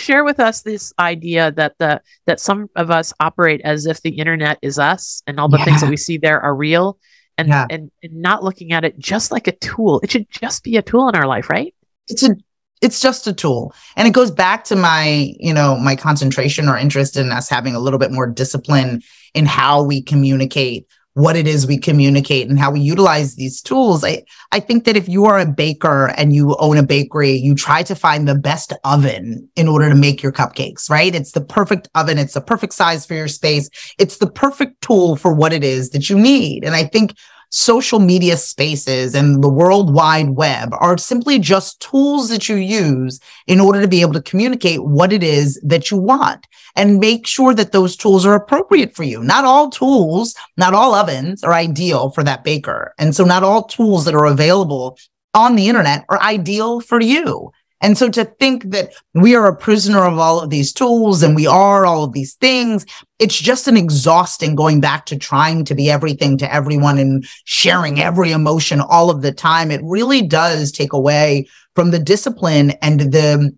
share with us this idea that the that some of us operate as if the internet is us and all the yeah. things that we see there are real and, yeah. and and not looking at it just like a tool. It should just be a tool in our life, right? It's a it's just a tool. And it goes back to my, you know, my concentration or interest in us having a little bit more discipline in how we communicate what it is we communicate and how we utilize these tools. I, I think that if you are a baker and you own a bakery, you try to find the best oven in order to make your cupcakes, right? It's the perfect oven. It's the perfect size for your space. It's the perfect tool for what it is that you need. And I think social media spaces and the world wide web are simply just tools that you use in order to be able to communicate what it is that you want and make sure that those tools are appropriate for you. Not all tools, not all ovens are ideal for that baker. And so not all tools that are available on the internet are ideal for you. And so to think that we are a prisoner of all of these tools and we are all of these things, it's just an exhausting going back to trying to be everything to everyone and sharing every emotion all of the time. It really does take away from the discipline and the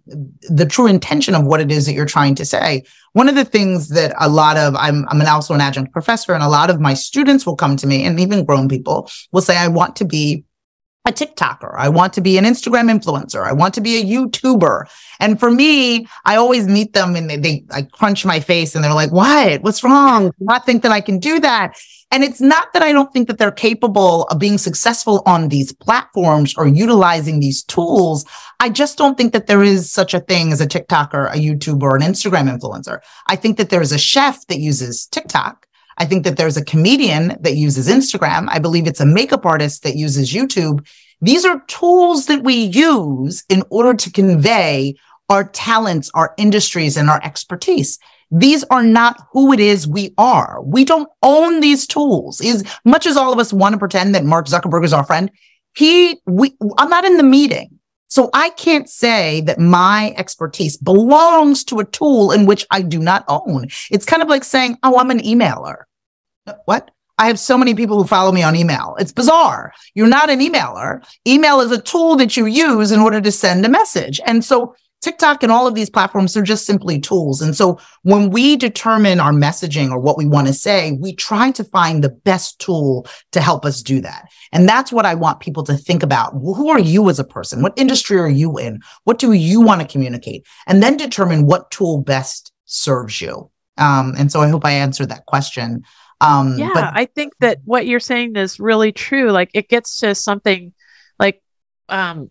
the true intention of what it is that you're trying to say. One of the things that a lot of I'm I'm an also an adjunct professor and a lot of my students will come to me and even grown people will say I want to be a TikToker. I want to be an Instagram influencer. I want to be a YouTuber. And for me, I always meet them and they, they I crunch my face and they're like, what? What's wrong? Do not think that I can do that. And it's not that I don't think that they're capable of being successful on these platforms or utilizing these tools. I just don't think that there is such a thing as a TikToker, a YouTuber, an Instagram influencer. I think that there is a chef that uses TikTok I think that there's a comedian that uses Instagram. I believe it's a makeup artist that uses YouTube. These are tools that we use in order to convey our talents, our industries, and our expertise. These are not who it is we are. We don't own these tools. As much as all of us want to pretend that Mark Zuckerberg is our friend, he, we, I'm not in the meeting. So I can't say that my expertise belongs to a tool in which I do not own. It's kind of like saying, oh, I'm an emailer. What? I have so many people who follow me on email. It's bizarre. You're not an emailer. Email is a tool that you use in order to send a message. And so TikTok and all of these platforms are just simply tools. And so when we determine our messaging or what we want to say, we try to find the best tool to help us do that. And that's what I want people to think about. Who are you as a person? What industry are you in? What do you want to communicate? And then determine what tool best serves you. Um, and so I hope I answered that question. Um, yeah, but- I think that what you're saying is really true. Like it gets to something like, um,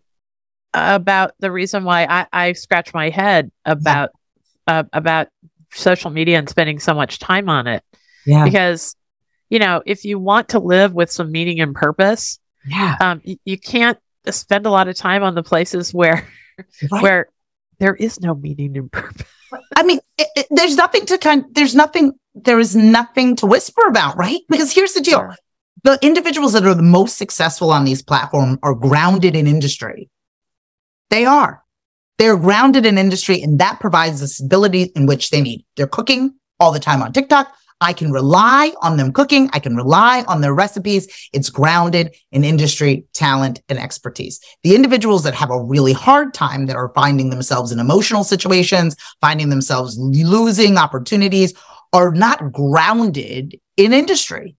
about the reason why I, I scratch my head about yeah. uh, about social media and spending so much time on it. Yeah. Because, you know, if you want to live with some meaning and purpose, yeah, um, y- you can't spend a lot of time on the places where right. where there is no meaning and purpose. I mean, it, it, there's nothing to kind. There's nothing. There is nothing to whisper about, right? Because here's the deal: the individuals that are the most successful on these platforms are grounded in industry. They are. They're grounded in industry, and that provides the stability in which they need. They're cooking all the time on TikTok. I can rely on them cooking. I can rely on their recipes. It's grounded in industry, talent, and expertise. The individuals that have a really hard time that are finding themselves in emotional situations, finding themselves losing opportunities, are not grounded in industry.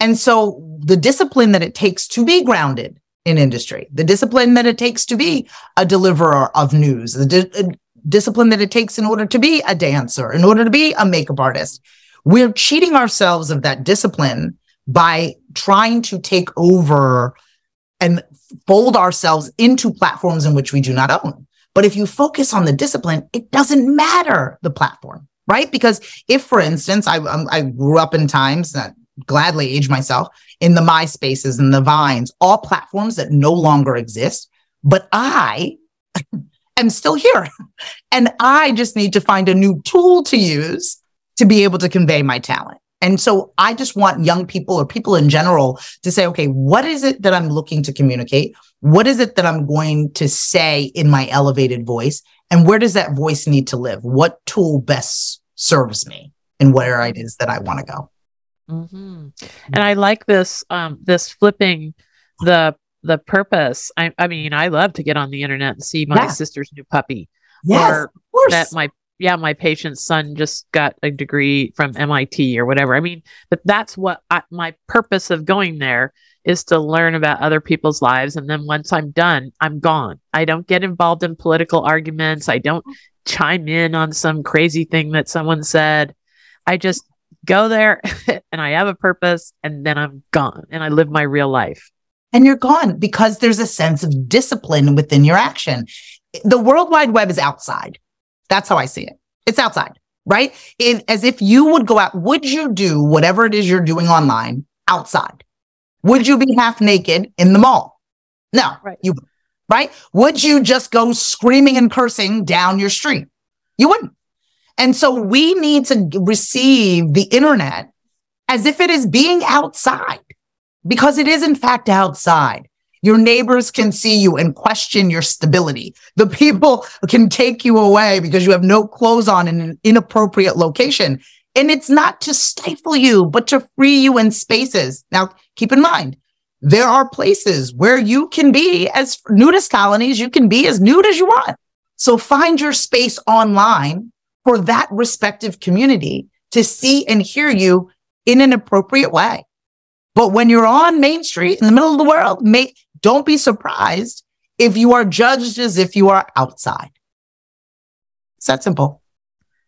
And so the discipline that it takes to be grounded in industry, the discipline that it takes to be a deliverer of news, the di- uh, discipline that it takes in order to be a dancer, in order to be a makeup artist. We're cheating ourselves of that discipline by trying to take over and fold ourselves into platforms in which we do not own. But if you focus on the discipline, it doesn't matter the platform, right? Because if, for instance, I, I grew up in times that gladly age myself in the MySpaces and the Vines, all platforms that no longer exist. But I am still here. And I just need to find a new tool to use to be able to convey my talent. And so I just want young people or people in general to say, okay, what is it that I'm looking to communicate? What is it that I'm going to say in my elevated voice? And where does that voice need to live? What tool best serves me and where it is that I want to go? Mm-hmm. And I like this um, this flipping the the purpose. I, I mean, I love to get on the internet and see my yeah. sister's new puppy. Yes, or that my yeah my patient's son just got a degree from mit or whatever i mean but that's what I, my purpose of going there is to learn about other people's lives and then once i'm done i'm gone i don't get involved in political arguments i don't chime in on some crazy thing that someone said i just go there and i have a purpose and then i'm gone and i live my real life and you're gone because there's a sense of discipline within your action. The World Wide Web is outside. That's how I see it. It's outside, right? It, as if you would go out, would you do whatever it is you're doing online outside? Would you be half naked in the mall? No, right. you right? Would you just go screaming and cursing down your street? You wouldn't. And so we need to receive the internet as if it is being outside because it is in fact outside. Your neighbors can see you and question your stability. The people can take you away because you have no clothes on in an inappropriate location. And it's not to stifle you, but to free you in spaces. Now, keep in mind, there are places where you can be as nudist colonies, you can be as nude as you want. So find your space online for that respective community to see and hear you in an appropriate way. But when you're on Main Street in the middle of the world, may, don't be surprised if you are judged as if you are outside. It's that simple.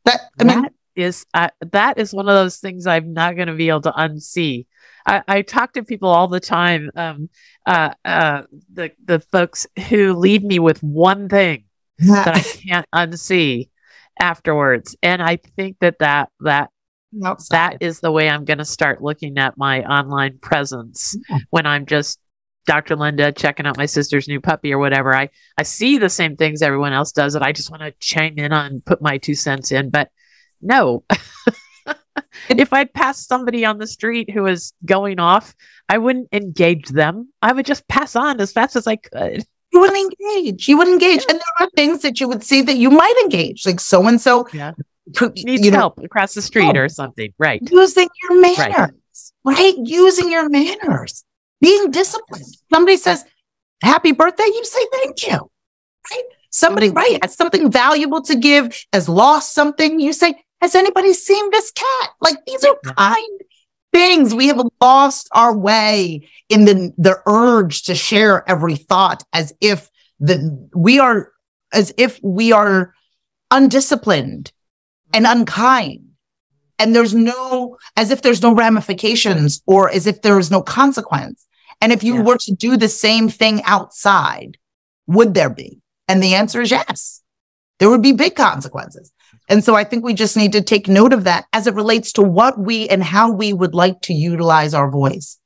That I mean, that is uh, that is one of those things I'm not going to be able to unsee. I, I, talk to people all the time, um, uh, uh, the the folks who leave me with one thing that I can't unsee afterwards, and I think that that that outside. that is the way I'm going to start looking at my online presence yeah. when I'm just Dr. Linda checking out my sister's new puppy or whatever. I I see the same things everyone else does that I just want to chime in on, put my two cents in, but no. if I'd pass somebody on the street who was going off, I wouldn't engage them. I would just pass on as fast as I could. You wouldn't engage. You would engage. And there are things that you would see that you might engage, like so and so needs you know, help across the street oh, or something. Right. Using your manners. Right. right. Using your manners. Being disciplined. Somebody says, Happy birthday, you say thank you. Right? Somebody, mm-hmm. right, has something valuable to give, has lost something. You say, Has anybody seen this cat? Like these are kind things. We have lost our way in the, the urge to share every thought as if the we are as if we are undisciplined and unkind. And there's no, as if there's no ramifications or as if there is no consequence. And if you yeah. were to do the same thing outside, would there be? And the answer is yes. There would be big consequences. And so I think we just need to take note of that as it relates to what we and how we would like to utilize our voice.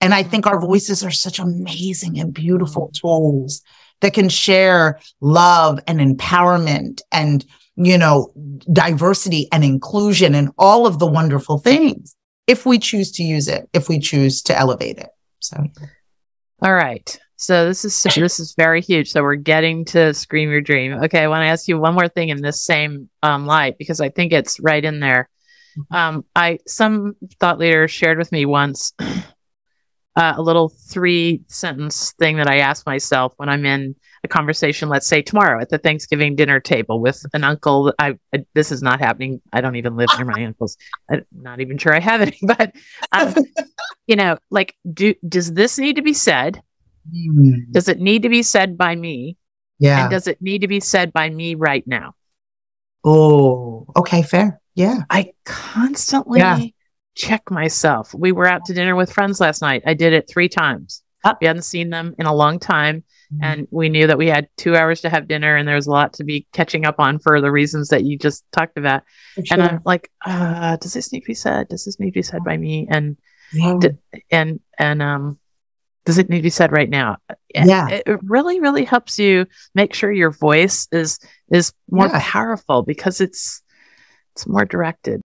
And I think our voices are such amazing and beautiful mm-hmm. tools that can share love and empowerment and you know, diversity and inclusion and all of the wonderful things if we choose to use it, if we choose to elevate it. So, all right. So this is this is very huge. So we're getting to scream your dream. Okay, I want to ask you one more thing in this same um, light because I think it's right in there. Mm-hmm. Um, I some thought leader shared with me once uh, a little three sentence thing that I ask myself when I'm in a conversation, let's say tomorrow at the Thanksgiving dinner table with an uncle. I, I this is not happening. I don't even live near my uncles. I'm not even sure I have any, but um, you know, like, do does this need to be said? Mm. Does it need to be said by me? Yeah. And does it need to be said by me right now? Oh, okay, fair. Yeah. I constantly yeah. Check myself. We were out to dinner with friends last night. I did it three times. We hadn't seen them in a long time. Mm-hmm. And we knew that we had two hours to have dinner and there was a lot to be catching up on for the reasons that you just talked about. Sure. And I'm like, uh, does this need to be said? Does this need to be said by me? And, yeah. d- and, and, um, does it need to be said right now? Yeah. It, it really, really helps you make sure your voice is, is more yeah. powerful because it's, it's more directed.